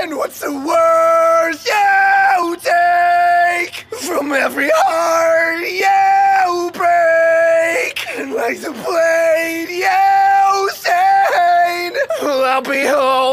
And what's the worst you take from every heart you break? And like the blade you stain, I'll be home.